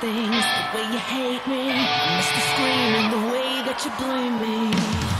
things, the way you hate me, I miss the screaming, the way that you blame me.